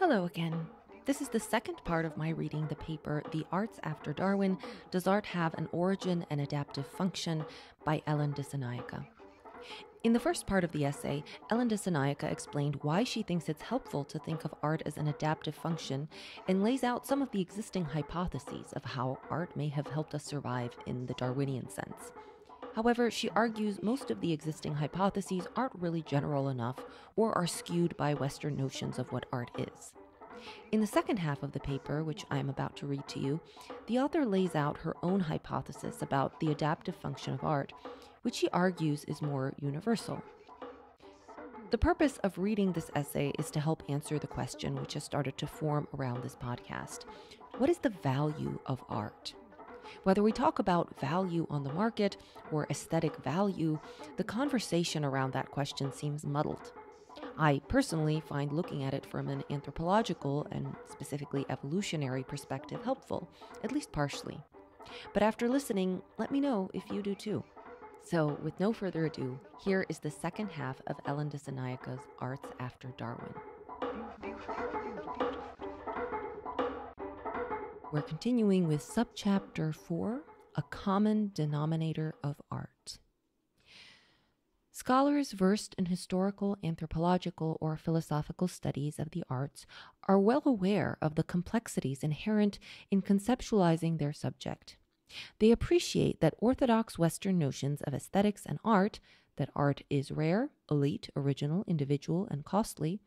Hello again. This is the second part of my reading the paper The Arts After Darwin Does Art Have an Origin and Adaptive Function by Ellen Dissanayake. In the first part of the essay, Ellen Dissanayake explained why she thinks it's helpful to think of art as an adaptive function and lays out some of the existing hypotheses of how art may have helped us survive in the Darwinian sense. However, she argues most of the existing hypotheses aren't really general enough or are skewed by Western notions of what art is. In the second half of the paper, which I am about to read to you, the author lays out her own hypothesis about the adaptive function of art, which she argues is more universal. The purpose of reading this essay is to help answer the question which has started to form around this podcast What is the value of art? Whether we talk about value on the market or aesthetic value, the conversation around that question seems muddled. I personally find looking at it from an anthropological and specifically evolutionary perspective helpful, at least partially. But after listening, let me know if you do too. So, with no further ado, here is the second half of Ellen Dissanayake's Arts After Darwin. We're continuing with subchapter 4 A Common Denominator of Art. Scholars versed in historical, anthropological, or philosophical studies of the arts are well aware of the complexities inherent in conceptualizing their subject. They appreciate that orthodox Western notions of aesthetics and art, that art is rare, elite, original, individual, and costly,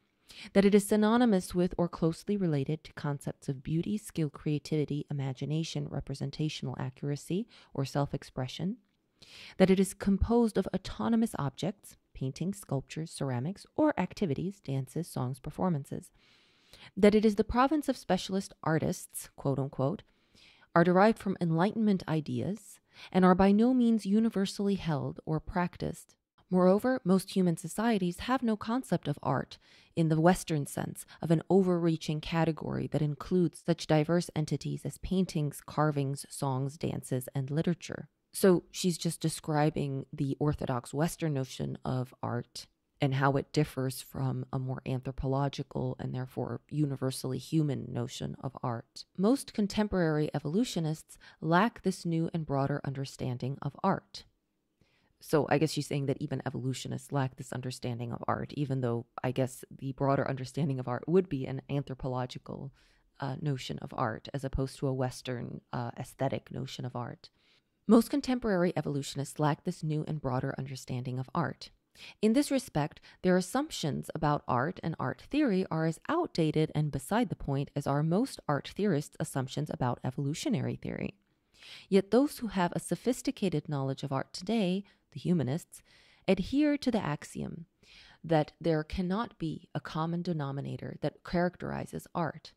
that it is synonymous with or closely related to concepts of beauty, skill, creativity, imagination, representational accuracy, or self expression, that it is composed of autonomous objects, paintings, sculptures, ceramics, or activities, dances, songs, performances, that it is the province of specialist artists, quote unquote, are derived from Enlightenment ideas and are by no means universally held or practiced. Moreover, most human societies have no concept of art in the Western sense of an overreaching category that includes such diverse entities as paintings, carvings, songs, dances, and literature. So she's just describing the Orthodox Western notion of art and how it differs from a more anthropological and therefore universally human notion of art. Most contemporary evolutionists lack this new and broader understanding of art. So I guess she's saying that even evolutionists lack this understanding of art, even though I guess the broader understanding of art would be an anthropological uh, notion of art as opposed to a Western uh, aesthetic notion of art. Most contemporary evolutionists lack this new and broader understanding of art. In this respect, their assumptions about art and art theory are as outdated and beside the point as are most art theorists' assumptions about evolutionary theory. Yet those who have a sophisticated knowledge of art today, the humanists, adhere to the axiom that there cannot be a common denominator that characterizes art.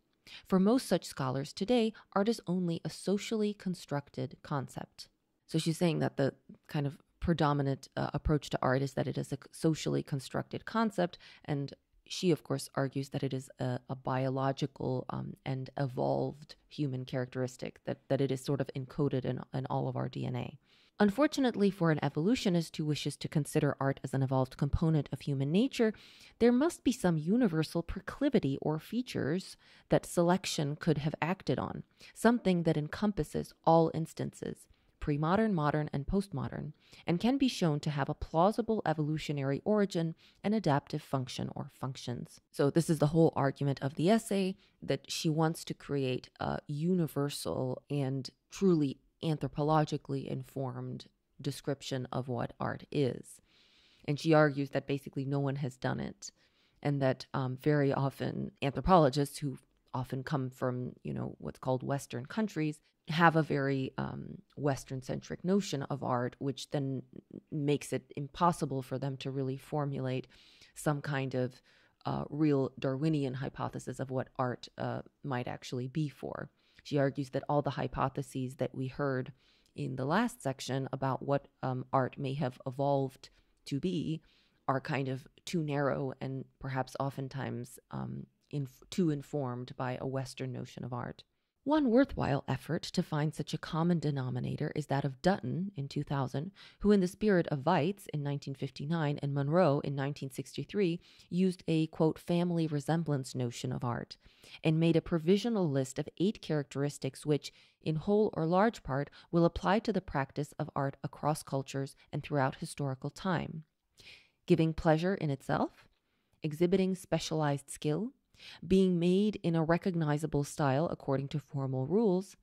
For most such scholars today, art is only a socially constructed concept. So she's saying that the kind of predominant uh, approach to art is that it is a socially constructed concept. And she, of course, argues that it is a, a biological um, and evolved human characteristic, that, that it is sort of encoded in, in all of our DNA. Unfortunately, for an evolutionist who wishes to consider art as an evolved component of human nature, there must be some universal proclivity or features that selection could have acted on, something that encompasses all instances, pre modern, modern, and postmodern, and can be shown to have a plausible evolutionary origin and adaptive function or functions. So, this is the whole argument of the essay that she wants to create a universal and truly anthropologically informed description of what art is. And she argues that basically no one has done it, and that um, very often anthropologists who often come from, you know, what's called Western countries have a very um, Western centric notion of art, which then makes it impossible for them to really formulate some kind of uh, real Darwinian hypothesis of what art uh, might actually be for. She argues that all the hypotheses that we heard in the last section about what um, art may have evolved to be are kind of too narrow and perhaps oftentimes um, too informed by a Western notion of art. One worthwhile effort to find such a common denominator is that of Dutton in 2000, who, in the spirit of Weitz in 1959 and Monroe in 1963, used a quote family resemblance notion of art and made a provisional list of eight characteristics which, in whole or large part, will apply to the practice of art across cultures and throughout historical time. Giving pleasure in itself, exhibiting specialized skill, being made in a recognizable style according to formal rules,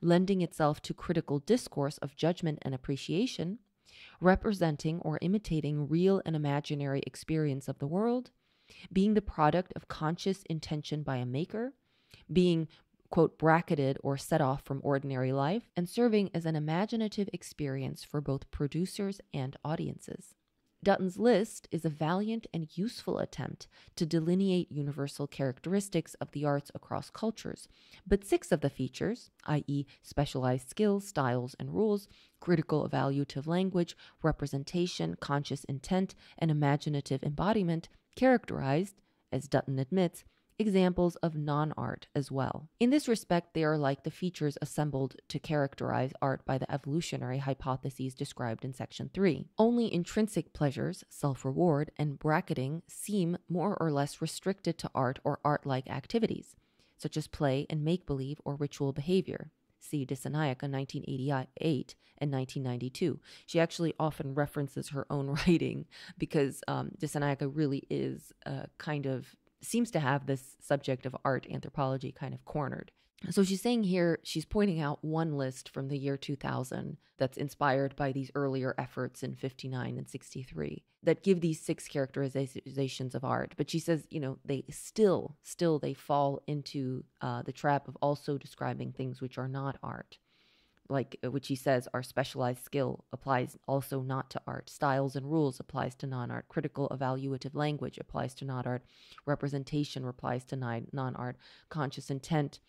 lending itself to critical discourse of judgment and appreciation, representing or imitating real and imaginary experience of the world, being the product of conscious intention by a maker, being quote bracketed or set off from ordinary life, and serving as an imaginative experience for both producers and audiences. Dutton's list is a valiant and useful attempt to delineate universal characteristics of the arts across cultures, but six of the features, i.e., specialized skills, styles, and rules, critical evaluative language, representation, conscious intent, and imaginative embodiment, characterized, as Dutton admits, examples of non art as well. In this respect, they are like the features assembled to characterize art by the evolutionary hypotheses described in Section 3. Only intrinsic pleasures, self reward, and bracketing seem more or less restricted to art or art like activities, such as play and make believe or ritual behavior. See Dissanayake 1988 and 1992. She actually often references her own writing because um, really is a kind of seems to have this subject of art anthropology kind of cornered. So she's saying here, she's pointing out one list from the year 2000 that's inspired by these earlier efforts in 59 and 63 that give these six characterizations of art. But she says, you know, they still, still, they fall into uh, the trap of also describing things which are not art like uh, which he says our specialized skill applies also not to art. Styles and rules applies to non-art. Critical evaluative language applies to non-art. Representation applies to non-art. Conscious intent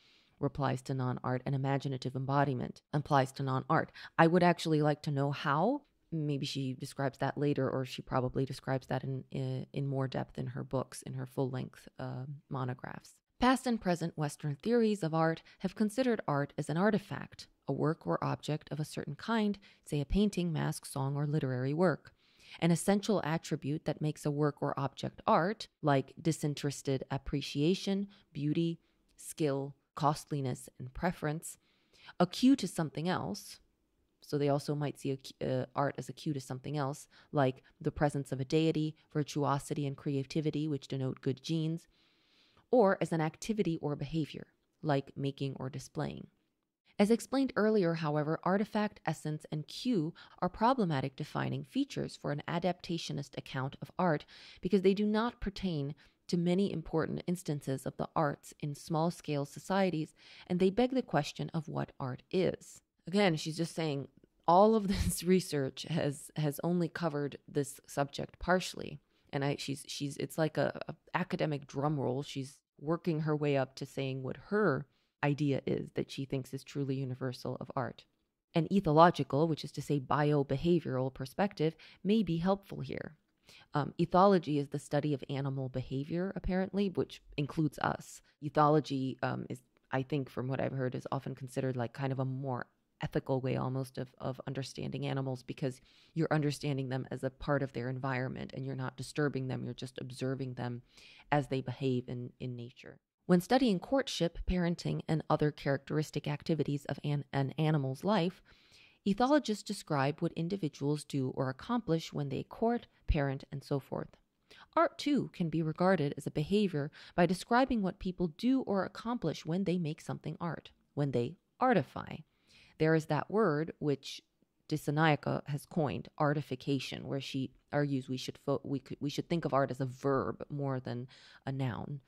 applies to non-art. And imaginative embodiment applies to non-art. I would actually like to know how. Maybe she describes that later or she probably describes that in in, in more depth in her books in her full-length uh, monographs. Past and present Western theories of art have considered art as an artifact, a work or object of a certain kind, say a painting, mask, song, or literary work. An essential attribute that makes a work or object art, like disinterested appreciation, beauty, skill, costliness, and preference, a cue to something else. So they also might see a, uh, art as a cue to something else, like the presence of a deity, virtuosity, and creativity, which denote good genes, or as an activity or behavior, like making or displaying. As explained earlier, however, artifact, essence, and cue are problematic defining features for an adaptationist account of art because they do not pertain to many important instances of the arts in small scale societies, and they beg the question of what art is. Again, she's just saying all of this research has has only covered this subject partially. And I she's she's it's like a, a academic drum roll. She's working her way up to saying what her idea is that she thinks is truly universal of art. An ethological, which is to say bio-behavioral perspective, may be helpful here. Um, ethology is the study of animal behavior, apparently, which includes us. Ethology um, is, I think, from what I've heard, is often considered like kind of a more ethical way almost of, of understanding animals because you're understanding them as a part of their environment and you're not disturbing them, you're just observing them as they behave in, in nature. When studying courtship, parenting, and other characteristic activities of an, an animal's life, ethologists describe what individuals do or accomplish when they court, parent, and so forth. Art, too, can be regarded as a behavior by describing what people do or accomplish when they make something art, when they artify. There is that word which Dissanayake has coined, artification, where she argues we should fo- we could, we should think of art as a verb more than a noun.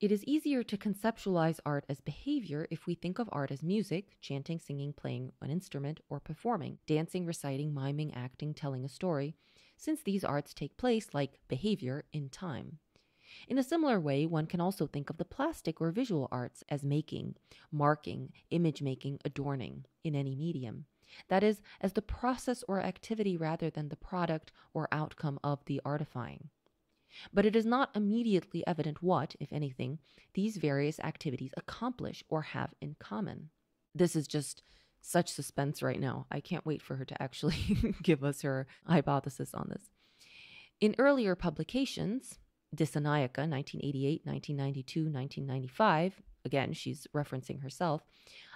It is easier to conceptualize art as behavior if we think of art as music, chanting, singing, playing an instrument, or performing, dancing, reciting, miming, acting, telling a story, since these arts take place like behavior in time. In a similar way, one can also think of the plastic or visual arts as making, marking, image making, adorning in any medium. That is, as the process or activity rather than the product or outcome of the artifying. But it is not immediately evident what, if anything, these various activities accomplish or have in common. This is just such suspense right now. I can't wait for her to actually give us her hypothesis on this. In earlier publications, Dissanayake, 1988, 1992, 1995, again, she's referencing herself,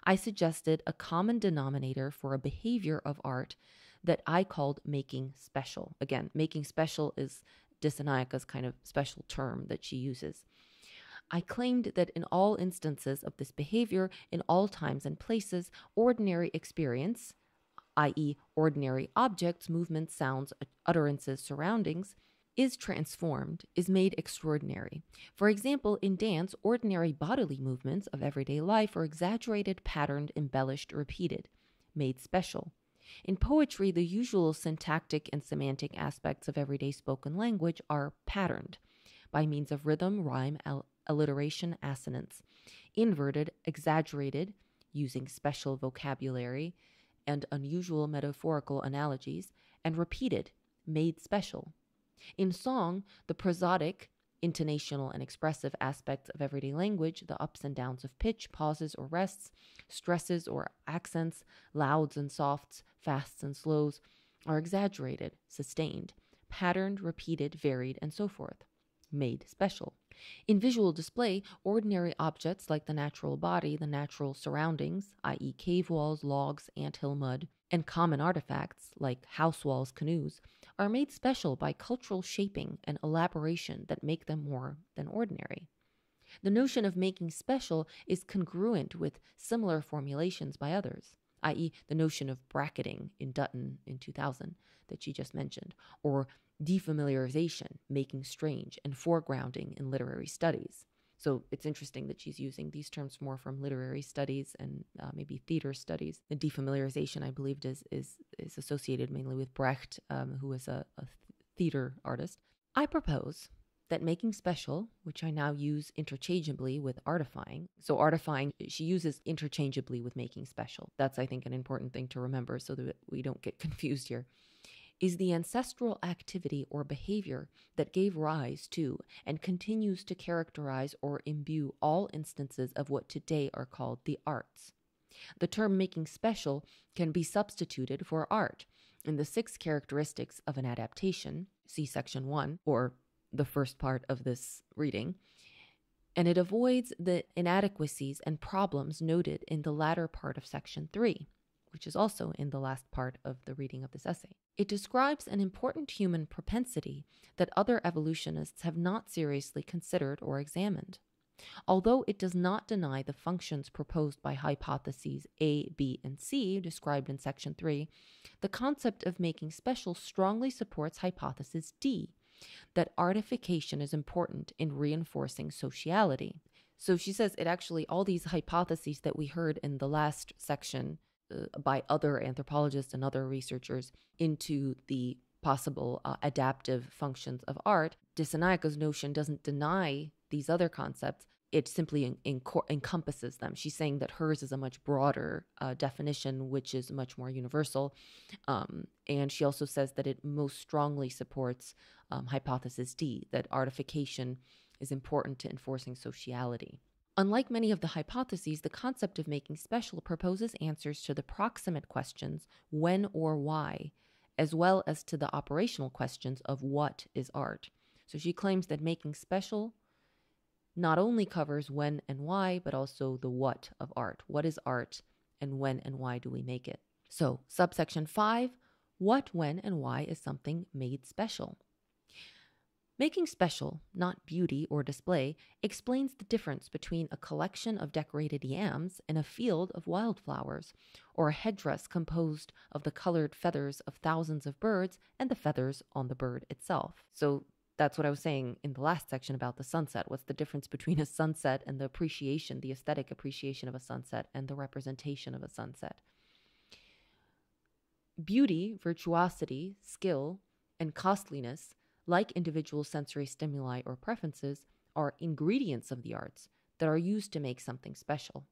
I suggested a common denominator for a behavior of art that I called making special. Again, making special is Dissanayake's kind of special term that she uses. I claimed that in all instances of this behavior, in all times and places, ordinary experience, i.e., ordinary objects, movements, sounds, utterances, surroundings, is transformed, is made extraordinary. For example, in dance, ordinary bodily movements of everyday life are exaggerated, patterned, embellished, repeated, made special. In poetry, the usual syntactic and semantic aspects of everyday spoken language are patterned by means of rhythm, rhyme, alliteration, assonance, inverted, exaggerated, using special vocabulary and unusual metaphorical analogies, and repeated, made special. In song, the prosodic, intonational, and expressive aspects of everyday language, the ups and downs of pitch, pauses or rests, stresses or accents, louds and softs, fasts and slows, are exaggerated, sustained, patterned, repeated, varied, and so forth, made special. In visual display, ordinary objects like the natural body, the natural surroundings, i.e., cave walls, logs, anthill mud, and common artifacts like house walls, canoes, are made special by cultural shaping and elaboration that make them more than ordinary. The notion of making special is congruent with similar formulations by others, i.e., the notion of bracketing in Dutton in 2000 that she just mentioned, or defamiliarization, making strange, and foregrounding in literary studies. So it's interesting that she's using these terms more from literary studies and uh, maybe theater studies. The defamiliarization, I believed, is is is associated mainly with Brecht, um, who was a, a theater artist. I propose that making special, which I now use interchangeably with artifying, so artifying she uses interchangeably with making special. That's I think an important thing to remember so that we don't get confused here is the ancestral activity or behavior that gave rise to and continues to characterize or imbue all instances of what today are called the arts. The term making special can be substituted for art in the six characteristics of an adaptation, see section one, or the first part of this reading, and it avoids the inadequacies and problems noted in the latter part of section three which is also in the last part of the reading of this essay. It describes an important human propensity that other evolutionists have not seriously considered or examined. Although it does not deny the functions proposed by hypotheses A, B, and C described in section 3, the concept of making special strongly supports hypothesis D that artification is important in reinforcing sociality. So she says it actually, all these hypotheses that we heard in the last section uh, by other anthropologists and other researchers into the possible uh, adaptive functions of art, Dissanayake's notion doesn't deny these other concepts. It simply en- en- encompasses them. She's saying that hers is a much broader uh, definition, which is much more universal. Um, and she also says that it most strongly supports um, hypothesis D, that artification is important to enforcing sociality. Unlike many of the hypotheses, the concept of making special proposes answers to the proximate questions when or why, as well as to the operational questions of what is art. So she claims that making special not only covers when and why, but also the what of art. What is art, and when and why do we make it? So, subsection 5 What, when, and why is something made special? Making special, not beauty or display, explains the difference between a collection of decorated yams and a field of wildflowers, or a headdress composed of the colored feathers of thousands of birds and the feathers on the bird itself. So that's what I was saying in the last section about the sunset. What's the difference between a sunset and the appreciation, the aesthetic appreciation of a sunset, and the representation of a sunset? Beauty, virtuosity, skill, and costliness like individual sensory stimuli or preferences, are ingredients of the arts that are used to make something special.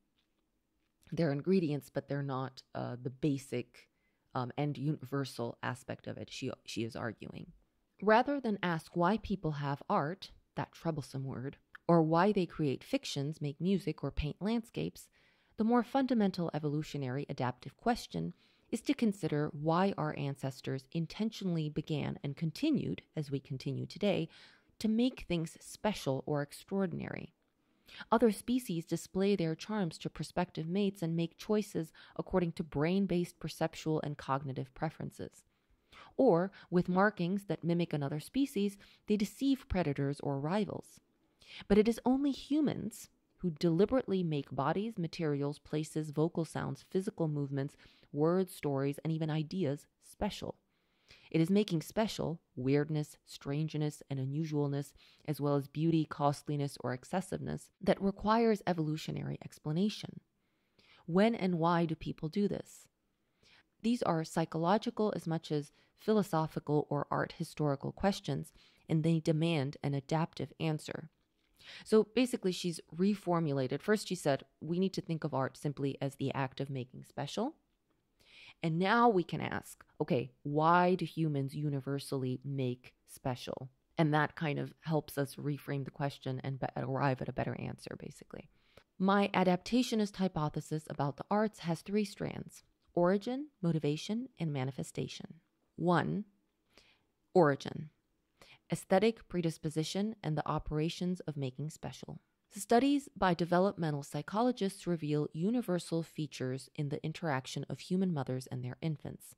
They're ingredients, but they're not uh, the basic um, and universal aspect of it, she, she is arguing. Rather than ask why people have art, that troublesome word, or why they create fictions, make music, or paint landscapes, the more fundamental evolutionary adaptive question is to consider why our ancestors intentionally began and continued, as we continue today, to make things special or extraordinary. Other species display their charms to prospective mates and make choices according to brain based perceptual and cognitive preferences. Or, with markings that mimic another species, they deceive predators or rivals. But it is only humans who deliberately make bodies, materials, places, vocal sounds, physical movements, words, stories, and even ideas special. It is making special weirdness, strangeness, and unusualness, as well as beauty, costliness, or excessiveness, that requires evolutionary explanation. When and why do people do this? These are psychological as much as philosophical or art historical questions, and they demand an adaptive answer. So basically, she's reformulated. First, she said, we need to think of art simply as the act of making special. And now we can ask, okay, why do humans universally make special? And that kind of helps us reframe the question and be- arrive at a better answer, basically. My adaptationist hypothesis about the arts has three strands origin, motivation, and manifestation. One, origin aesthetic predisposition, and the operations of making special. Studies by developmental psychologists reveal universal features in the interaction of human mothers and their infants.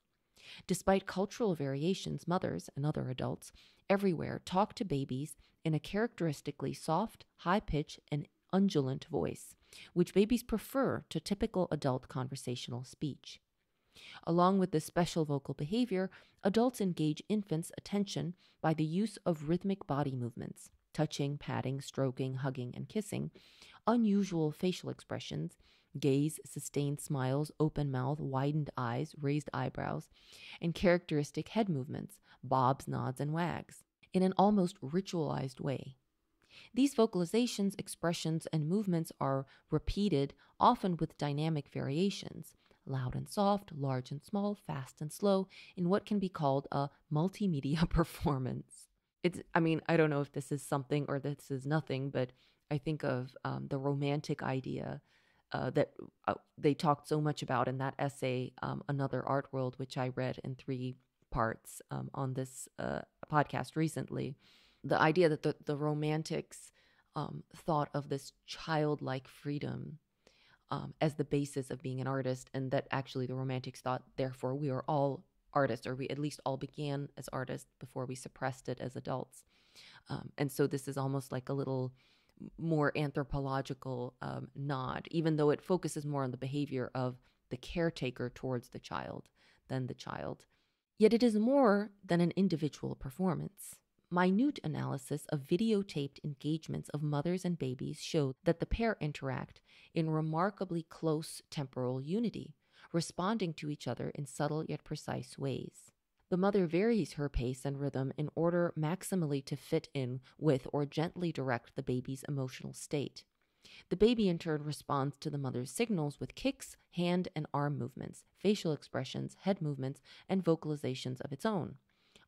Despite cultural variations, mothers and other adults everywhere talk to babies in a characteristically soft, high pitched, and undulant voice, which babies prefer to typical adult conversational speech. Along with this special vocal behavior, adults engage infants' attention by the use of rhythmic body movements, touching, patting, stroking, hugging, and kissing, unusual facial expressions, gaze, sustained smiles, open mouth, widened eyes, raised eyebrows, and characteristic head movements, bobs, nods, and wags, in an almost ritualized way. These vocalizations, expressions, and movements are repeated, often with dynamic variations, loud and soft, large and small, fast and slow, in what can be called a multimedia performance. It's, I mean, I don't know if this is something or this is nothing, but I think of um, the romantic idea uh, that uh, they talked so much about in that essay, um, Another Art World, which I read in three parts um, on this uh, podcast recently. The idea that the, the romantics um, thought of this childlike freedom um, as the basis of being an artist, and that actually the Romantics thought, therefore, we are all artists, or we at least all began as artists before we suppressed it as adults. Um, and so this is almost like a little more anthropological um, nod, even though it focuses more on the behavior of the caretaker towards the child than the child. Yet it is more than an individual performance. Minute analysis of videotaped engagements of mothers and babies showed that the pair interact in remarkably close temporal unity, responding to each other in subtle yet precise ways. The mother varies her pace and rhythm in order maximally to fit in with or gently direct the baby's emotional state. The baby in turn responds to the mother's signals with kicks, hand and arm movements, facial expressions, head movements, and vocalizations of its own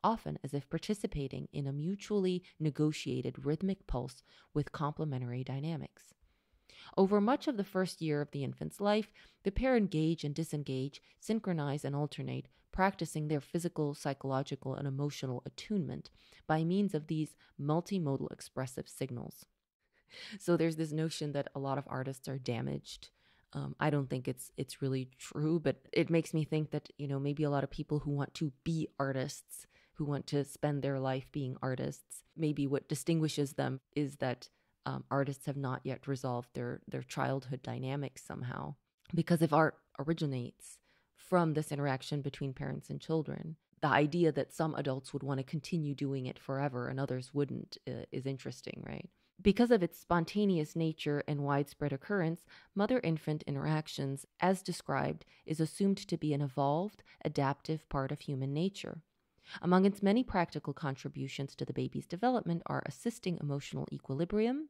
often as if participating in a mutually negotiated rhythmic pulse with complementary dynamics. Over much of the first year of the infant's life, the pair engage and disengage, synchronize and alternate, practicing their physical, psychological, and emotional attunement by means of these multimodal expressive signals. So there's this notion that a lot of artists are damaged. Um, I don't think it's it's really true, but it makes me think that you know maybe a lot of people who want to be artists who want to spend their life being artists. Maybe what distinguishes them is that um, artists have not yet resolved their their childhood dynamics somehow. Because if art originates from this interaction between parents and children, the idea that some adults would want to continue doing it forever and others wouldn't uh, is interesting, right? Because of its spontaneous nature and widespread occurrence, mother infant interactions, as described, is assumed to be an evolved, adaptive part of human nature. Among its many practical contributions to the baby's development are assisting emotional equilibrium,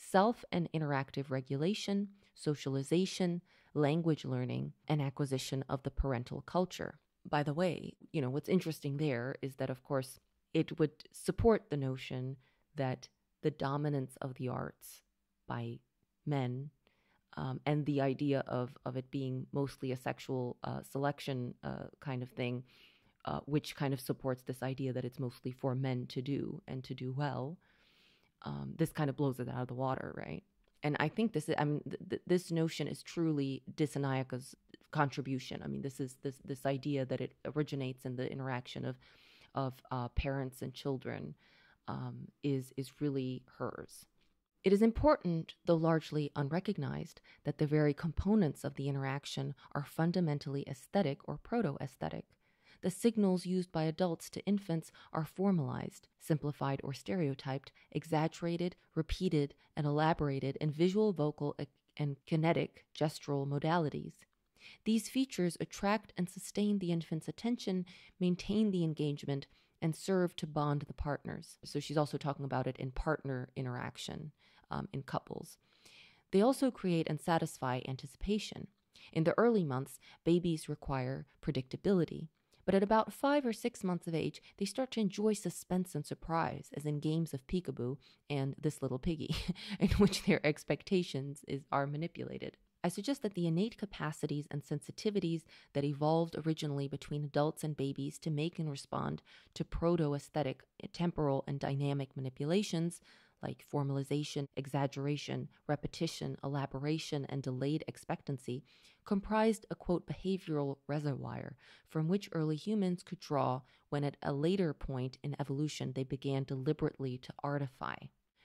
self and interactive regulation, socialization, language learning, and acquisition of the parental culture. By the way, you know, what's interesting there is that, of course, it would support the notion that the dominance of the arts by men um, and the idea of, of it being mostly a sexual uh, selection uh, kind of thing, uh, which kind of supports this idea that it's mostly for men to do and to do well. Um, this kind of blows it out of the water, right? And I think this is, I mean, th- th- this notion is truly Dissanayaka's contribution. I mean, this is this this idea that it originates in the interaction of of uh, parents and children um, is is really hers. It is important, though largely unrecognized, that the very components of the interaction are fundamentally aesthetic or proto aesthetic. The signals used by adults to infants are formalized, simplified or stereotyped, exaggerated, repeated, and elaborated in visual, vocal, and kinetic gestural modalities. These features attract and sustain the infant's attention, maintain the engagement, and serve to bond the partners. So she's also talking about it in partner interaction um, in couples. They also create and satisfy anticipation. In the early months, babies require predictability. But at about five or six months of age, they start to enjoy suspense and surprise, as in games of peekaboo and This Little Piggy, in which their expectations is, are manipulated. I suggest that the innate capacities and sensitivities that evolved originally between adults and babies to make and respond to proto aesthetic, temporal, and dynamic manipulations like formalization, exaggeration, repetition, elaboration, and delayed expectancy, comprised a quote behavioral reservoir from which early humans could draw when at a later point in evolution they began deliberately to artify.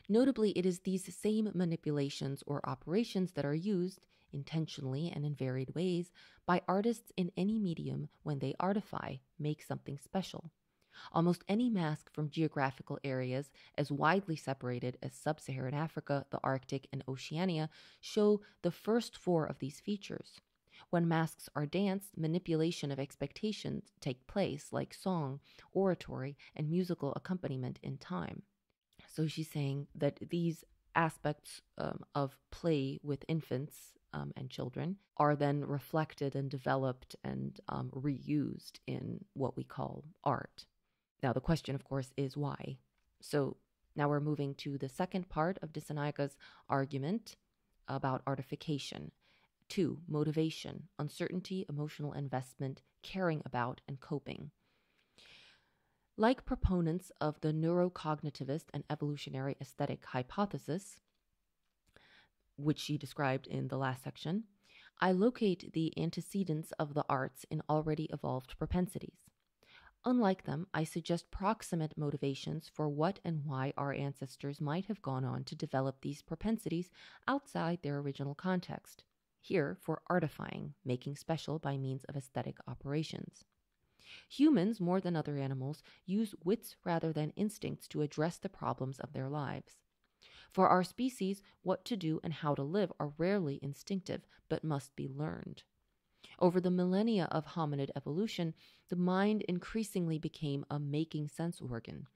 Notably, it is these same manipulations or operations that are used, intentionally and in varied ways, by artists in any medium when they artify, make something special. Almost any mask from geographical areas as widely separated as sub Saharan Africa, the Arctic, and Oceania show the first four of these features. When masks are danced, manipulation of expectations take place, like song, oratory, and musical accompaniment in time. So she's saying that these aspects um, of play with infants um, and children are then reflected and developed and um, reused in what we call art. Now, the question, of course, is why. So now we're moving to the second part of Dissanayaka's argument about artification. Two, motivation, uncertainty, emotional investment, caring about, and coping. Like proponents of the neurocognitivist and evolutionary aesthetic hypothesis, which she described in the last section, I locate the antecedents of the arts in already evolved propensities. Unlike them, I suggest proximate motivations for what and why our ancestors might have gone on to develop these propensities outside their original context. Here, for artifying, making special by means of aesthetic operations. Humans, more than other animals, use wits rather than instincts to address the problems of their lives. For our species, what to do and how to live are rarely instinctive, but must be learned. Over the millennia of hominid evolution, the mind increasingly became a making sense organ.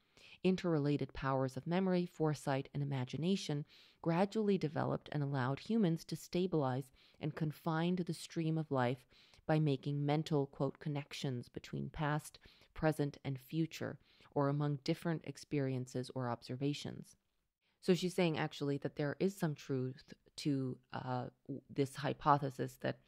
Interrelated powers of memory, foresight, and imagination gradually developed and allowed humans to stabilize and confine the stream of life by making mental, quote, connections between past, present, and future, or among different experiences or observations. So she's saying actually that there is some truth to uh, this hypothesis that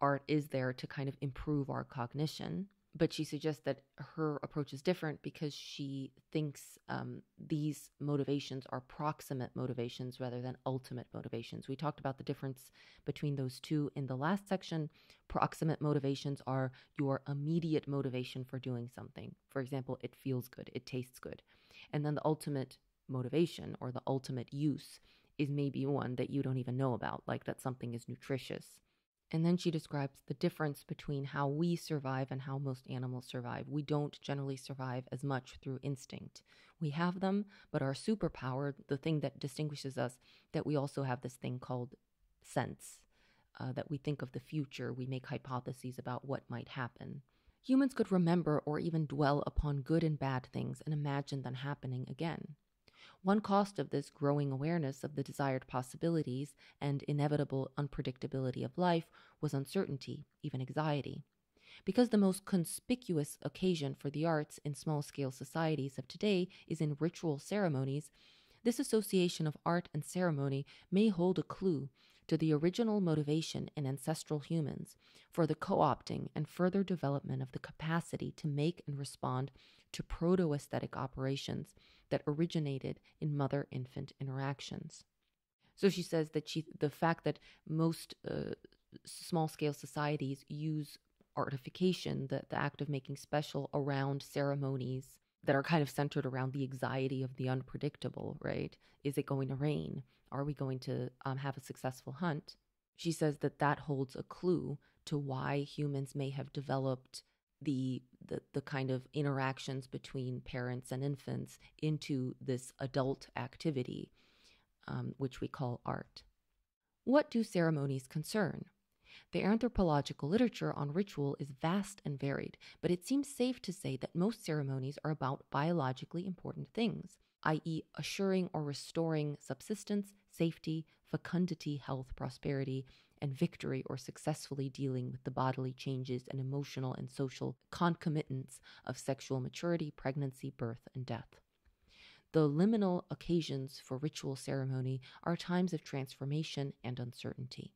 art is there to kind of improve our cognition. But she suggests that her approach is different because she thinks um, these motivations are proximate motivations rather than ultimate motivations. We talked about the difference between those two in the last section. Proximate motivations are your immediate motivation for doing something. For example, it feels good, it tastes good. And then the ultimate motivation or the ultimate use is maybe one that you don't even know about, like that something is nutritious and then she describes the difference between how we survive and how most animals survive. We don't generally survive as much through instinct. We have them, but our superpower, the thing that distinguishes us, that we also have this thing called sense, uh, that we think of the future, we make hypotheses about what might happen. Humans could remember or even dwell upon good and bad things and imagine them happening again. One cost of this growing awareness of the desired possibilities and inevitable unpredictability of life was uncertainty, even anxiety. Because the most conspicuous occasion for the arts in small scale societies of today is in ritual ceremonies, this association of art and ceremony may hold a clue to the original motivation in ancestral humans for the co opting and further development of the capacity to make and respond to proto aesthetic operations that originated in mother infant interactions. So she says that she, the fact that most uh, small scale societies use artification, the, the act of making special around ceremonies that are kind of centered around the anxiety of the unpredictable, right? Is it going to rain? Are we going to um, have a successful hunt? She says that that holds a clue to why humans may have developed the, the the kind of interactions between parents and infants into this adult activity, um, which we call art. What do ceremonies concern? The anthropological literature on ritual is vast and varied, but it seems safe to say that most ceremonies are about biologically important things, i.e., assuring or restoring subsistence, safety, fecundity, health, prosperity, and victory or successfully dealing with the bodily changes and emotional and social concomitants of sexual maturity, pregnancy, birth, and death. The liminal occasions for ritual ceremony are times of transformation and uncertainty.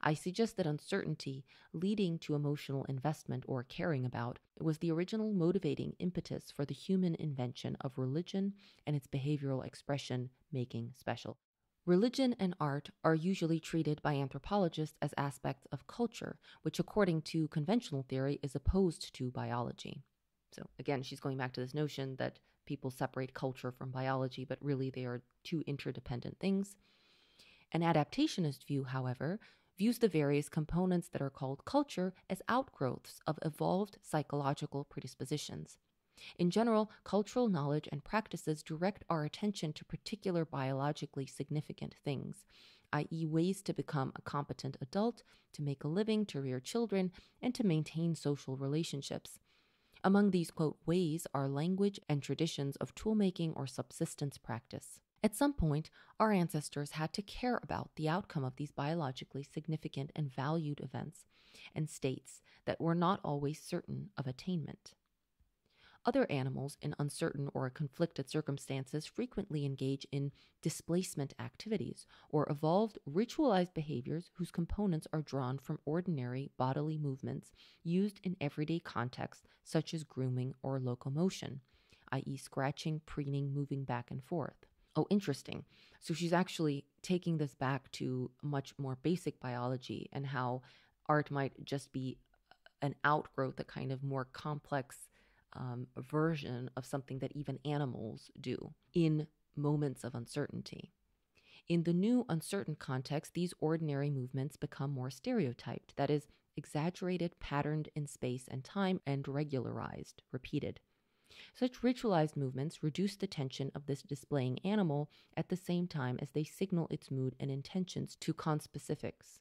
I suggest that uncertainty leading to emotional investment or caring about was the original motivating impetus for the human invention of religion and its behavioral expression making special. Religion and art are usually treated by anthropologists as aspects of culture, which, according to conventional theory, is opposed to biology. So, again, she's going back to this notion that people separate culture from biology, but really they are two interdependent things. An adaptationist view, however, views the various components that are called culture as outgrowths of evolved psychological predispositions. In general, cultural knowledge and practices direct our attention to particular biologically significant things, i.e., ways to become a competent adult, to make a living, to rear children, and to maintain social relationships. Among these, quote, ways are language and traditions of toolmaking or subsistence practice. At some point, our ancestors had to care about the outcome of these biologically significant and valued events and states that were not always certain of attainment. Other animals in uncertain or conflicted circumstances frequently engage in displacement activities or evolved ritualized behaviors whose components are drawn from ordinary bodily movements used in everyday contexts, such as grooming or locomotion, i.e., scratching, preening, moving back and forth. Oh, interesting. So she's actually taking this back to much more basic biology and how art might just be an outgrowth, a kind of more complex um, version of something that even animals do in moments of uncertainty. In the new uncertain context, these ordinary movements become more stereotyped, that is, exaggerated, patterned in space and time, and regularized, repeated. Such ritualized movements reduce the tension of this displaying animal at the same time as they signal its mood and intentions to conspecifics.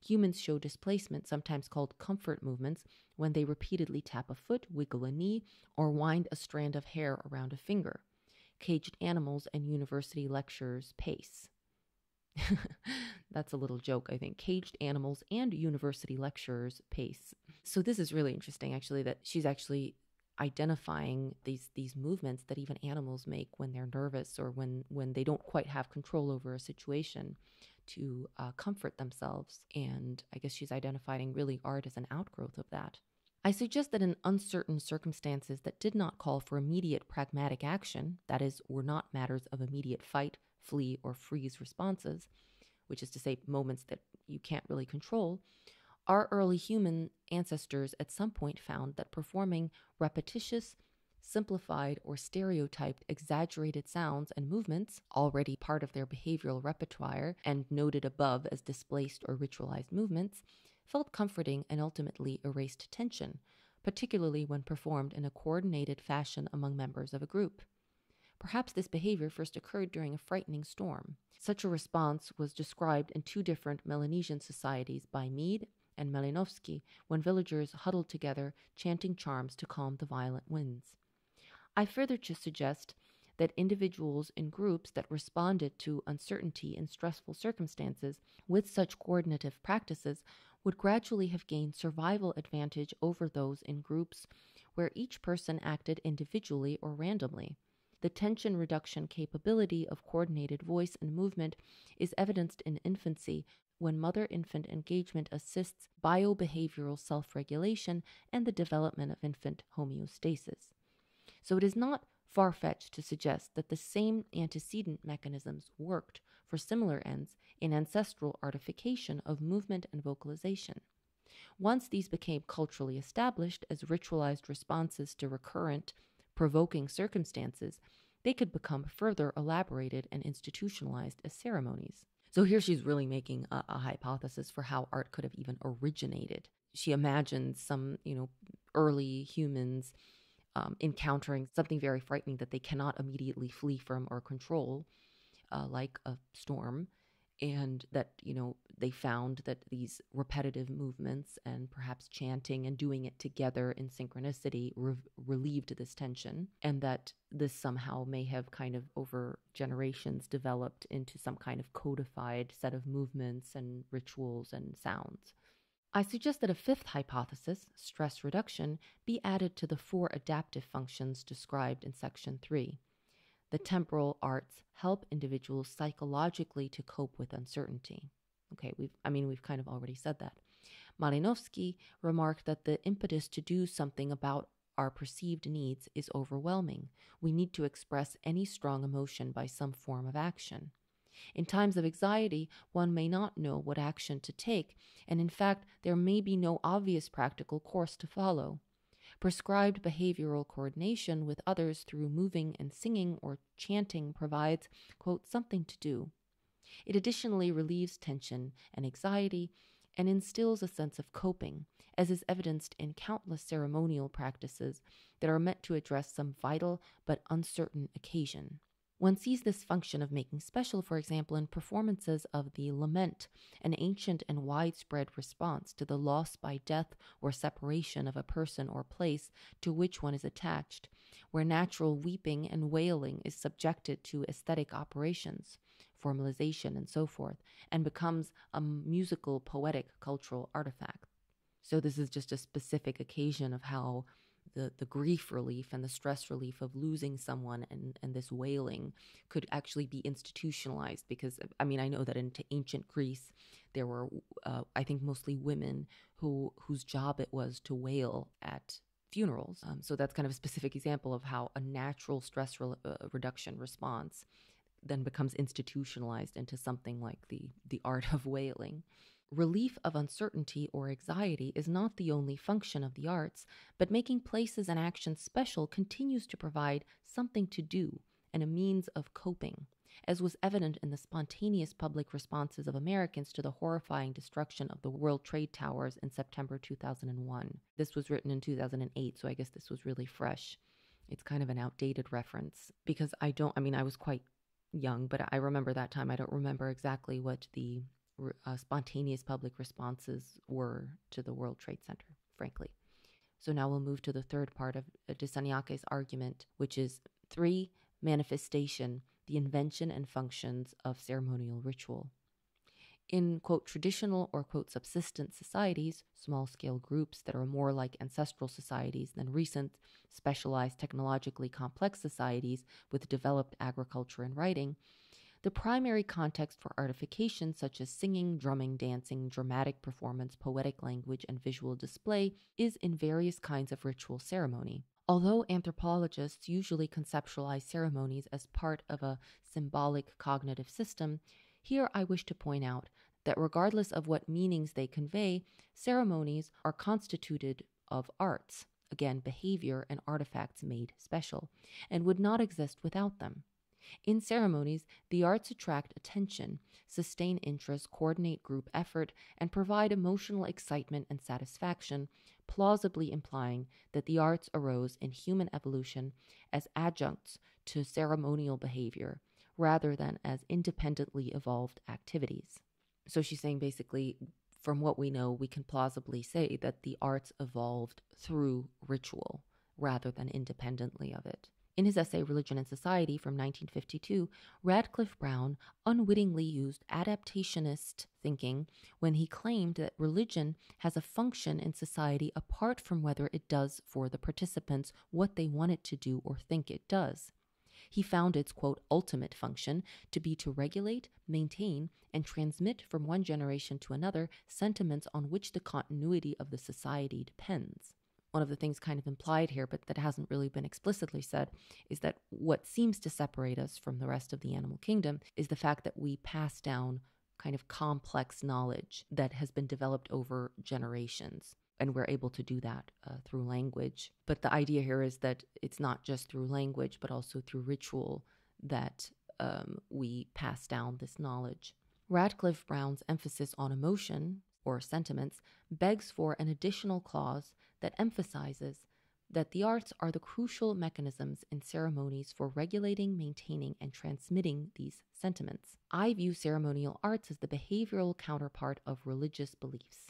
Humans show displacement, sometimes called comfort movements, when they repeatedly tap a foot, wiggle a knee, or wind a strand of hair around a finger. Caged animals and university lecturers pace. That's a little joke, I think. Caged animals and university lecturers pace. So this is really interesting, actually, that she's actually identifying these these movements that even animals make when they're nervous or when when they don't quite have control over a situation to uh, comfort themselves and i guess she's identifying really art as an outgrowth of that. I suggest that in uncertain circumstances that did not call for immediate pragmatic action that is were not matters of immediate fight flee or freeze responses which is to say moments that you can't really control our early human ancestors at some point found that performing repetitious, simplified, or stereotyped exaggerated sounds and movements, already part of their behavioral repertoire and noted above as displaced or ritualized movements, felt comforting and ultimately erased tension, particularly when performed in a coordinated fashion among members of a group. Perhaps this behavior first occurred during a frightening storm. Such a response was described in two different Melanesian societies by Mead and Malinowski when villagers huddled together, chanting charms to calm the violent winds. I further suggest that individuals in groups that responded to uncertainty in stressful circumstances with such coordinative practices would gradually have gained survival advantage over those in groups where each person acted individually or randomly. The tension reduction capability of coordinated voice and movement is evidenced in infancy when mother infant engagement assists biobehavioral self regulation and the development of infant homeostasis. So it is not far fetched to suggest that the same antecedent mechanisms worked for similar ends in ancestral artification of movement and vocalization. Once these became culturally established as ritualized responses to recurrent, provoking circumstances, they could become further elaborated and institutionalized as ceremonies. So here she's really making a, a, hypothesis for how art could have even originated. She imagines some, you know, early humans um, encountering something very frightening that they cannot immediately flee from or control, uh, like a storm, and that you know they found that these repetitive movements and perhaps chanting and doing it together in synchronicity re- relieved this tension and that this somehow may have kind of over generations developed into some kind of codified set of movements and rituals and sounds I suggest that a fifth hypothesis, stress reduction, be added to the four adaptive functions described in section 3 the temporal arts help individuals psychologically to cope with uncertainty. Okay, we've I mean we've kind of already said that. Malinowski remarked that the impetus to do something about our perceived needs is overwhelming. We need to express any strong emotion by some form of action. In times of anxiety, one may not know what action to take, and in fact, there may be no obvious practical course to follow. Prescribed behavioral coordination with others through moving and singing or chanting provides, quote, something to do. It additionally relieves tension and anxiety and instills a sense of coping, as is evidenced in countless ceremonial practices that are meant to address some vital but uncertain occasion. One sees this function of making special, for example, in performances of the lament, an ancient and widespread response to the loss by death or separation of a person or place to which one is attached, where natural weeping and wailing is subjected to aesthetic operations, formalization, and so forth, and becomes a musical, poetic, cultural artifact. So, this is just a specific occasion of how the, the grief relief and the stress relief of losing someone and, and this wailing could actually be institutionalized because I mean I know that in ancient Greece there were uh, I think mostly women who whose job it was to wail at funerals. Um, so that's kind of a specific example of how a natural stress re- uh, reduction response then becomes institutionalized into something like the the art of wailing Relief of uncertainty or anxiety is not the only function of the arts, but making places and actions special continues to provide something to do and a means of coping, as was evident in the spontaneous public responses of Americans to the horrifying destruction of the World Trade Towers in September 2001. This was written in 2008, so I guess this was really fresh. It's kind of an outdated reference because I don't, I mean, I was quite young, but I remember that time. I don't remember exactly what the uh, spontaneous public responses were to the World Trade Center, frankly. So now we'll move to the third part of uh, argument, which is three, manifestation, the invention and functions of ceremonial ritual. In, quote, traditional or, quote, subsistent societies, small scale groups that are more like ancestral societies than recent, specialized, technologically complex societies with developed agriculture and writing, the primary context for artification, such as singing, drumming, dancing, dramatic performance, poetic language, and visual display, is in various kinds of ritual ceremony. Although anthropologists usually conceptualize ceremonies as part of a symbolic cognitive system, here I wish to point out that regardless of what meanings they convey, ceremonies are constituted of arts, again, behavior and artifacts made special, and would not exist without them. In ceremonies, the arts attract attention, sustain interest, coordinate group effort, and provide emotional excitement and satisfaction, plausibly implying that the arts arose in human evolution as adjuncts to ceremonial behavior rather than as independently evolved activities. So she's saying basically, from what we know, we can plausibly say that the arts evolved through ritual rather than independently of it. In his essay Religion and Society from 1952, Radcliffe Brown unwittingly used adaptationist thinking when he claimed that religion has a function in society apart from whether it does for the participants what they want it to do or think it does. He found its, quote, ultimate function to be to regulate, maintain, and transmit from one generation to another sentiments on which the continuity of the society depends one of the things kind of implied here, but that hasn't really been explicitly said, is that what seems to separate us from the rest of the animal kingdom is the fact that we pass down kind of complex knowledge that has been developed over generations. And we're able to do that uh, through language. But the idea here is that it's not just through language, but also through ritual that um, we pass down this knowledge. Radcliffe Brown's emphasis on emotion or sentiments begs for an additional clause that emphasizes that the arts are the crucial mechanisms in ceremonies for regulating, maintaining, and transmitting these sentiments. I view ceremonial arts as the behavioral counterpart of religious beliefs.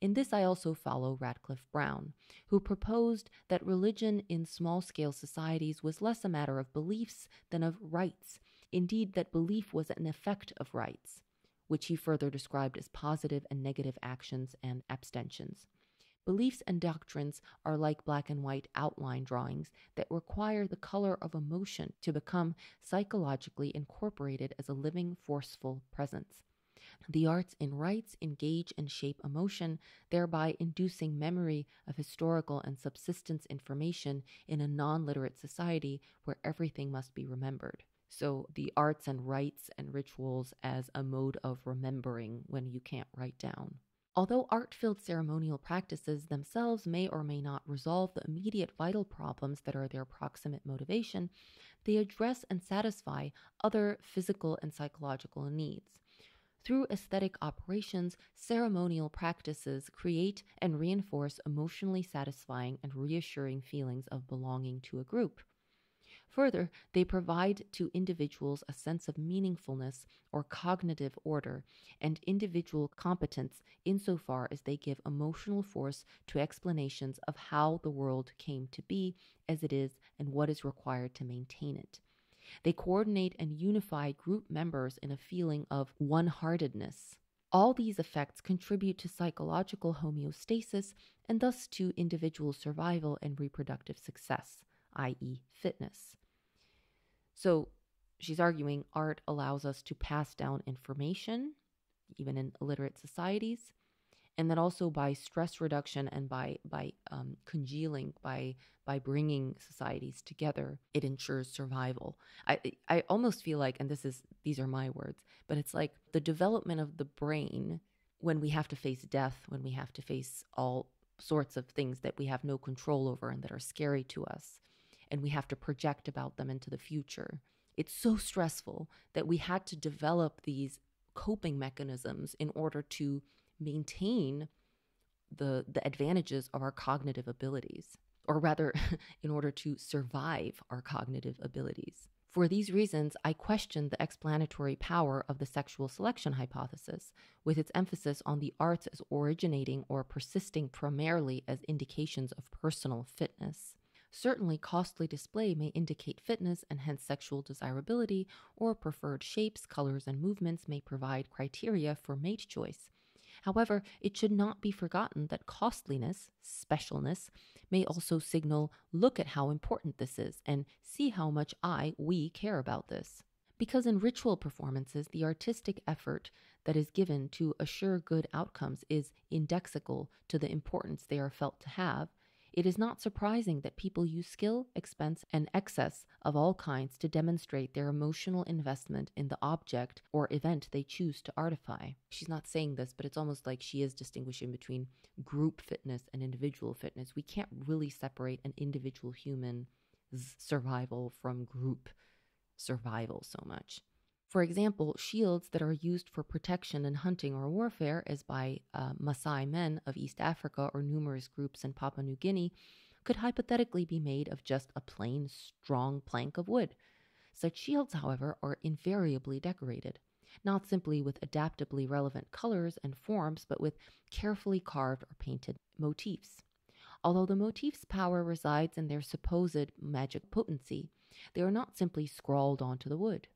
In this, I also follow Radcliffe Brown, who proposed that religion in small scale societies was less a matter of beliefs than of rites, indeed, that belief was an effect of rites which he further described as positive and negative actions and abstentions. Beliefs and doctrines are like black and white outline drawings that require the color of emotion to become psychologically incorporated as a living, forceful presence. The arts in rites engage and shape emotion, thereby inducing memory of historical and subsistence information in a non literate society where everything must be remembered. So, the arts and rites and rituals as a mode of remembering when you can't write down. Although art filled ceremonial practices themselves may or may not resolve the immediate vital problems that are their proximate motivation, they address and satisfy other physical and psychological needs. Through aesthetic operations, ceremonial practices create and reinforce emotionally satisfying and reassuring feelings of belonging to a group. Further, they provide to individuals a sense of meaningfulness or cognitive order and individual competence insofar as they give emotional force to explanations of how the world came to be as it is and what is required to maintain it. They coordinate and unify group members in a feeling of one heartedness. All these effects contribute to psychological homeostasis and thus to individual survival and reproductive success, i.e., fitness. So she's arguing art allows us to pass down information, even in illiterate societies, and that also by stress reduction and by by um, congealing, by by bringing societies together, it ensures survival. I I almost feel like, and this is these are my words, but it's like the development of the brain when we have to face death, when we have to face all sorts of things that we have no control over and that are scary to us and we have to project about them into the future. It's so stressful that we had to develop these coping mechanisms in order to maintain the the advantages of our cognitive abilities or rather in order to survive our cognitive abilities. For these reasons, I question the explanatory power of the sexual selection hypothesis, with its emphasis on the arts as originating or persisting primarily as indications of personal fitness. Certainly, costly display may indicate fitness and hence sexual desirability, or preferred shapes, colors, and movements may provide criteria for mate choice. However, it should not be forgotten that costliness, specialness, may also signal look at how important this is and see how much I, we care about this. Because in ritual performances, the artistic effort that is given to assure good outcomes is indexical to the importance they are felt to have, it is not surprising that people use skill, expense, and excess of all kinds to demonstrate their emotional investment in the object or event they choose to artify. She's not saying this, but it's almost like she is distinguishing between group fitness and individual fitness. We can't really separate an individual human's survival from group survival so much. For example, shields that are used for protection in hunting or warfare, as by uh, Maasai men of East Africa or numerous groups in Papua New Guinea, could hypothetically be made of just a plain, strong plank of wood. Such shields, however, are invariably decorated, not simply with adaptably relevant colors and forms, but with carefully carved or painted motifs. Although the motif's power resides in their supposed magic potency, They are not simply scrawled onto the wood.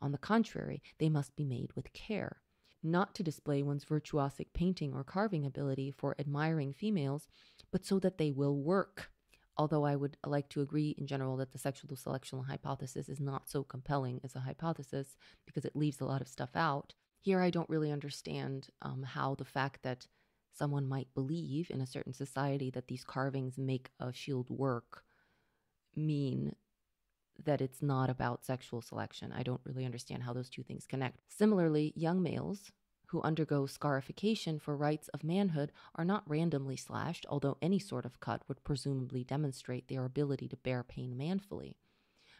On the contrary, they must be made with care, not to display one's virtuosic painting or carving ability for admiring females, but so that they will work. Although I would like to agree in general that the sexual selection hypothesis is not so compelling as a hypothesis because it leaves a lot of stuff out. Here, I don't really understand um, how the fact that someone might believe in a certain society that these carvings make a shield work mean that it's not about sexual selection. I don't really understand how those two things connect. Similarly, young males who undergo scarification for rites of manhood are not randomly slashed, although any sort of cut would presumably demonstrate their ability to bear pain manfully.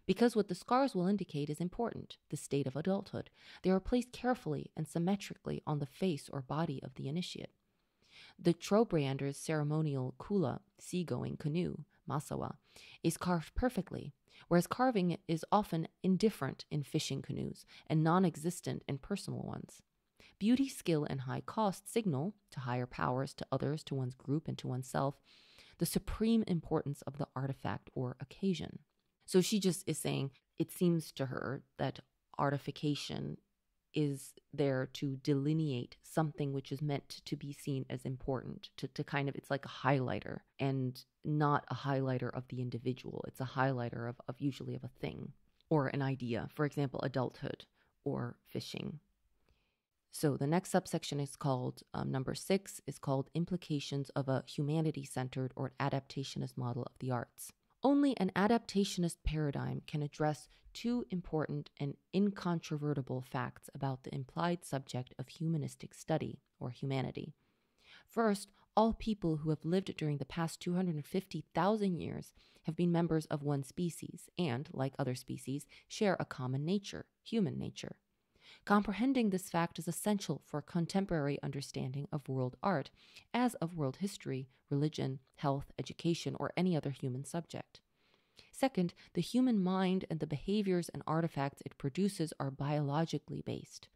Because what the scars will indicate is important the state of adulthood. They are placed carefully and symmetrically on the face or body of the initiate. The Trobriander's ceremonial kula, seagoing canoe, masawa, is carved perfectly, whereas carving is often indifferent in fishing canoes and non existent in personal ones. Beauty, skill, and high cost signal to higher powers, to others, to one's group, and to oneself the supreme importance of the artifact or occasion. So she just is saying it seems to her that artification is there to delineate something which is meant to be seen as important, to, to kind of, it's like a highlighter and not a highlighter of the individual. It's a highlighter of, of usually of a thing or an idea, for example, adulthood or fishing. So the next subsection is called, um, number six, is called Implications of a Humanity Centered or Adaptationist Model of the Arts. Only an adaptationist paradigm can address two important and incontrovertible facts about the implied subject of humanistic study, or humanity. First, all people who have lived during the past 250,000 years have been members of one species and, like other species, share a common nature, human nature. Comprehending this fact is essential for a contemporary understanding of world art, as of world history, religion, health, education, or any other human subject. Second, the human mind and the behaviors and artifacts it produces are biologically based.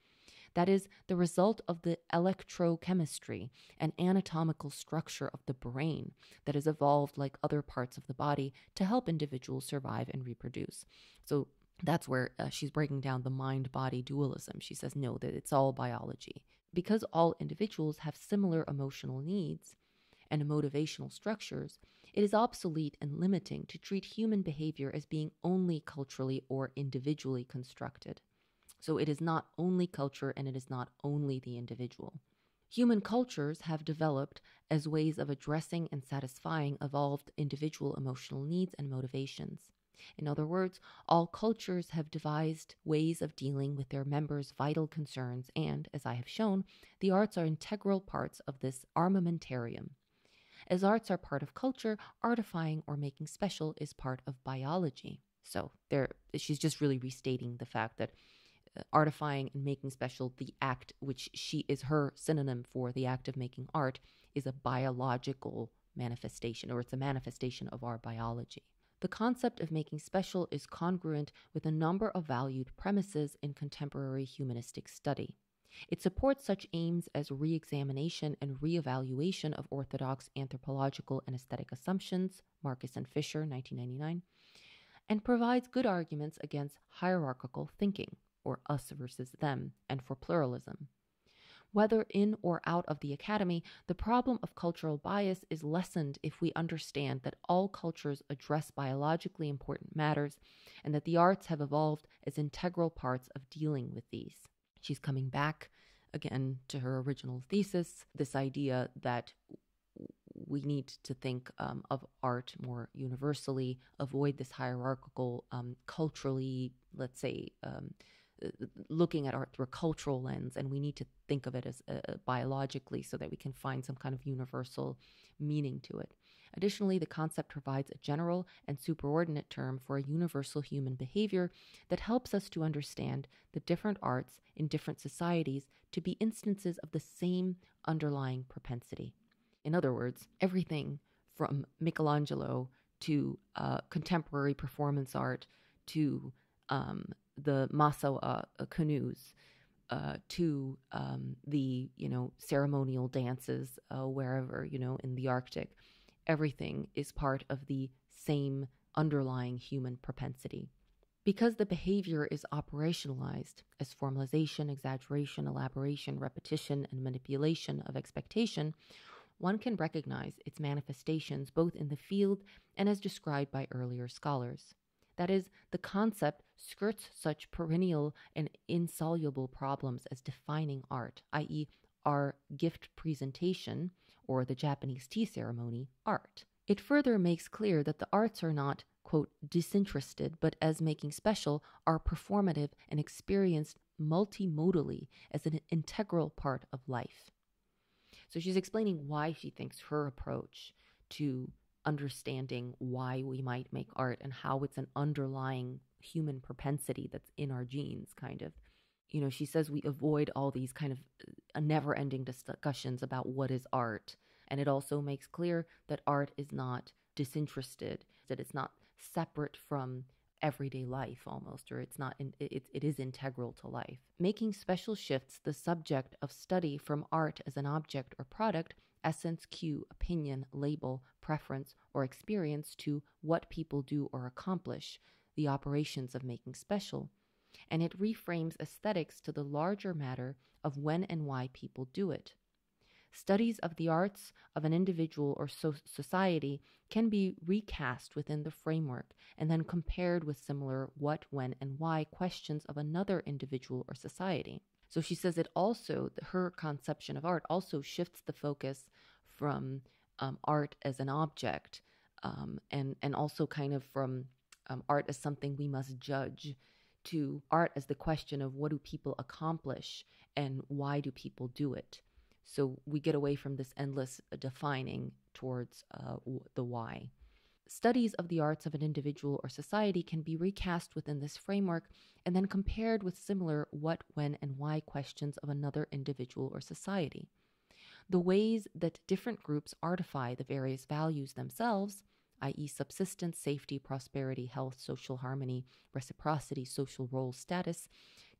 That is, the result of the electrochemistry and anatomical structure of the brain that has evolved like other parts of the body to help individuals survive and reproduce. So, that's where uh, she's breaking down the mind body dualism. She says, no, that it's all biology. Because all individuals have similar emotional needs and motivational structures, it is obsolete and limiting to treat human behavior as being only culturally or individually constructed. So it is not only culture and it is not only the individual. Human cultures have developed as ways of addressing and satisfying evolved individual emotional needs and motivations. In other words, all cultures have devised ways of dealing with their members' vital concerns, and, as I have shown, the arts are integral parts of this armamentarium. As arts are part of culture, artifying or making special is part of biology. So there, she's just really restating the fact that uh, artifying and making special, the act which she is her synonym for the act of making art, is a biological manifestation, or it's a manifestation of our biology. The concept of making special is congruent with a number of valued premises in contemporary humanistic study. It supports such aims as re examination and re evaluation of orthodox anthropological and aesthetic assumptions, Marcus and Fischer, 1999, and provides good arguments against hierarchical thinking, or us versus them, and for pluralism. Whether in or out of the academy, the problem of cultural bias is lessened if we understand that all cultures address biologically important matters and that the arts have evolved as integral parts of dealing with these. She's coming back again to her original thesis this idea that we need to think um, of art more universally, avoid this hierarchical, um, culturally, let's say, um, looking at art through a cultural lens, and we need to think of it as uh, uh, biologically so that we can find some kind of universal meaning to it. Additionally, the concept provides a general and superordinate term for a universal human behavior that helps us to understand the different arts in different societies to be instances of the same underlying propensity. In other words, everything from Michelangelo to uh, contemporary performance art to um, the Masawa uh, canoes uh, to um, the you know ceremonial dances uh, wherever you know in the Arctic. Everything is part of the same underlying human propensity. Because the behavior is operationalized as formalization, exaggeration, elaboration, repetition, and manipulation of expectation, one can recognize its manifestations both in the field and as described by earlier scholars. That is, the concept skirts such perennial and insoluble problems as defining art, i.e., our gift presentation, or the Japanese tea ceremony, art. It further makes clear that the arts are not, quote, disinterested, but as making special, are performative and experienced multimodally as an integral part of life. So she's explaining why she thinks her approach to understanding why we might make art and how it's an underlying human propensity that's in our genes, kind of. You know, she says we avoid all these kind of uh, never ending discussions about what is art. And it also makes clear that art is not disinterested, that it's not separate from everyday life almost or it's not in, it, it is integral to life making special shifts the subject of study from art as an object or product essence, cue, opinion, label, preference, or experience to what people do or accomplish, the operations of making special. And it reframes aesthetics to the larger matter of when and why people do it. Studies of the arts of an individual or so society can be recast within the framework and then compared with similar what, when, and why questions of another individual or society. So she says it also, her conception of art also shifts the focus from um, art as an object um, and, and also kind of from um, art as something we must judge to art as the question of what do people accomplish and why do people do it. So we get away from this endless defining towards uh, the why. Studies of the arts of an individual or society can be recast within this framework and then compared with similar what, when, and why questions of another individual or society. The ways that different groups artify the various values themselves, i.e., subsistence, safety, prosperity, health, social harmony, reciprocity, social role, status,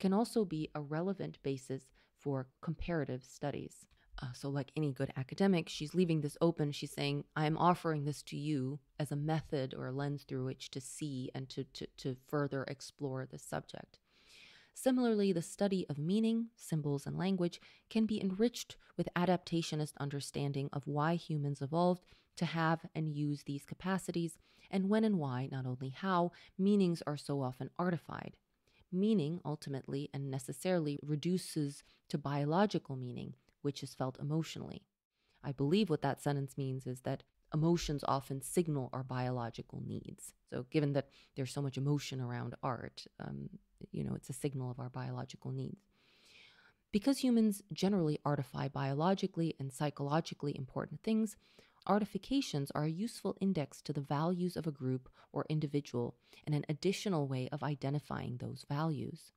can also be a relevant basis for comparative studies. Uh, so, like any good academic, she's leaving this open. She's saying, I'm offering this to you as a method or a lens through which to see and to, to, to further explore the subject. Similarly, the study of meaning, symbols, and language can be enriched with adaptationist understanding of why humans evolved to have and use these capacities, and when and why, not only how, meanings are so often artified. Meaning ultimately and necessarily reduces to biological meaning, which is felt emotionally. I believe what that sentence means is that emotions often signal our biological needs. So, given that there's so much emotion around art, um, you know, it's a signal of our biological needs. Because humans generally artify biologically and psychologically important things, artifications are a useful index to the values of a group or individual and an additional way of identifying those values.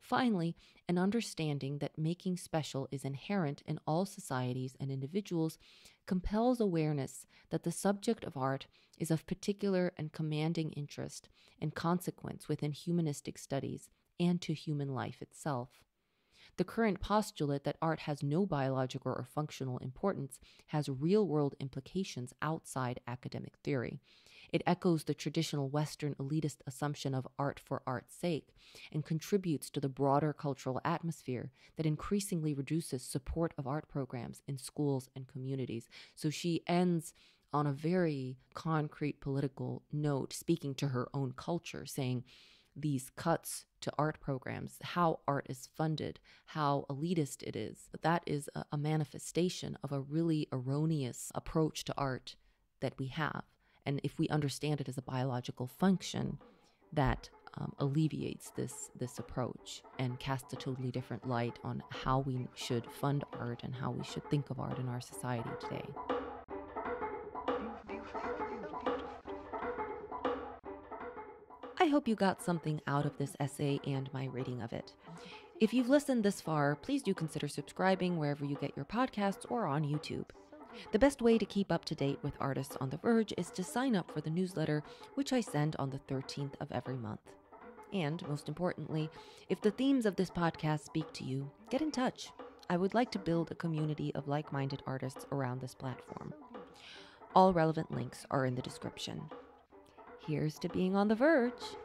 Finally, an understanding that making special is inherent in all societies and individuals compels awareness that the subject of art is of particular and commanding interest and consequence within humanistic studies and to human life itself. The current postulate that art has no biological or functional importance has real world implications outside academic theory. It echoes the traditional Western elitist assumption of art for art's sake and contributes to the broader cultural atmosphere that increasingly reduces support of art programs in schools and communities. So she ends on a very concrete political note, speaking to her own culture, saying, these cuts to art programs, how art is funded, how elitist it is. That is a, a manifestation of a really erroneous approach to art that we have. And if we understand it as a biological function, that um, alleviates this this approach and casts a totally different light on how we should fund art and how we should think of art in our society today. Hope you got something out of this essay and my reading of it. If you've listened this far, please do consider subscribing wherever you get your podcasts or on YouTube. The best way to keep up to date with artists on The Verge is to sign up for the newsletter, which I send on the 13th of every month. And most importantly, if the themes of this podcast speak to you, get in touch. I would like to build a community of like minded artists around this platform. All relevant links are in the description. Here's to being on the verge.